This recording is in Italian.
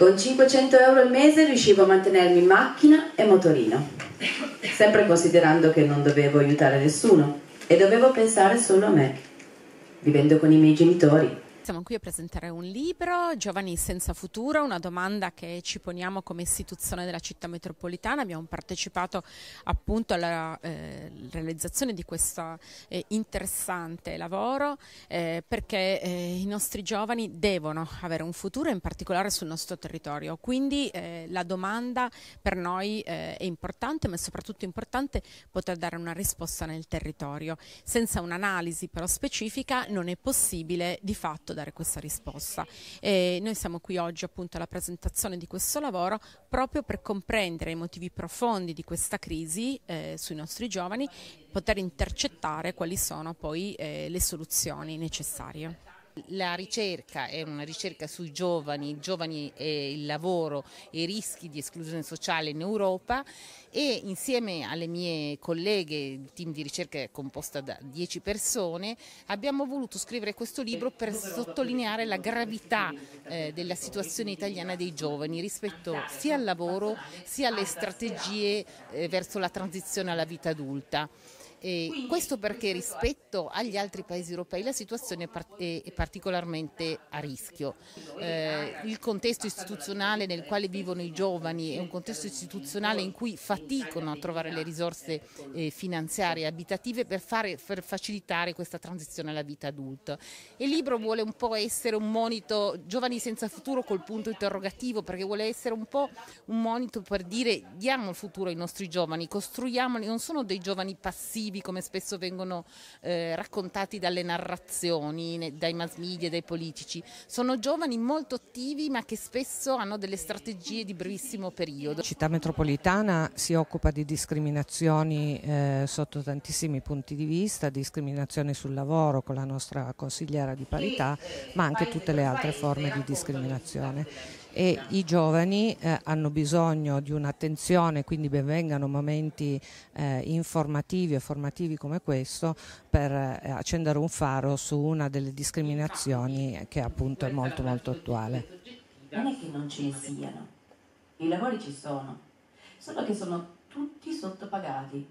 Con 500 euro al mese riuscivo a mantenermi in macchina e motorino, sempre considerando che non dovevo aiutare nessuno e dovevo pensare solo a me, vivendo con i miei genitori. Siamo qui a presentare un libro, Giovani senza futuro, una domanda che ci poniamo come istituzione della città metropolitana. Abbiamo partecipato appunto alla eh, realizzazione di questo eh, interessante lavoro eh, perché eh, i nostri giovani devono avere un futuro, in particolare sul nostro territorio. Quindi eh, la domanda per noi eh, è importante, ma è soprattutto importante poter dare una risposta nel territorio. Senza un'analisi però specifica non è possibile di fatto fatto dare questa risposta. E noi siamo qui oggi appunto alla presentazione di questo lavoro proprio per comprendere i motivi profondi di questa crisi eh, sui nostri giovani, poter intercettare quali sono poi eh, le soluzioni necessarie. La ricerca è una ricerca sui giovani, giovani e il lavoro e i rischi di esclusione sociale in Europa e insieme alle mie colleghe, il team di ricerca è composto da 10 persone, abbiamo voluto scrivere questo libro per sottolineare la gravità eh, della situazione italiana dei giovani rispetto sia al lavoro sia alle strategie eh, verso la transizione alla vita adulta. E questo perché rispetto agli altri paesi europei la situazione è, particolarmente a rischio. Eh, il contesto istituzionale nel quale vivono i giovani è un contesto istituzionale in cui faticano a trovare le risorse eh, finanziarie e abitative per, fare, per, facilitare questa transizione alla vita adulta. Il libro vuole un po' essere un monito giovani senza futuro col punto interrogativo perché vuole essere un po' un monito per dire diamo il futuro ai nostri giovani, costruiamoli, non sono dei giovani passivi cattivi come spesso vengono eh, raccontati dalle narrazioni, dai mass media, dai politici. Sono giovani molto attivi ma che spesso hanno delle strategie di brevissimo periodo. Città metropolitana si occupa di discriminazioni eh, sotto tantissimi punti di vista, discriminazioni sul lavoro con la nostra consigliera di parità, ma anche tutte le altre forme di discriminazione e i giovani eh, hanno bisogno di un'attenzione, quindi benvengano momenti eh, informativi e formativi come questo per eh, accendere un faro su una delle discriminazioni che appunto è molto molto attuale. Non è che non ce ne siano, i lavori ci sono, solo che sono tutti sottopagati.